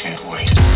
can't wait.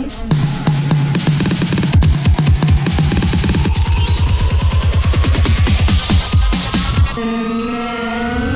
The man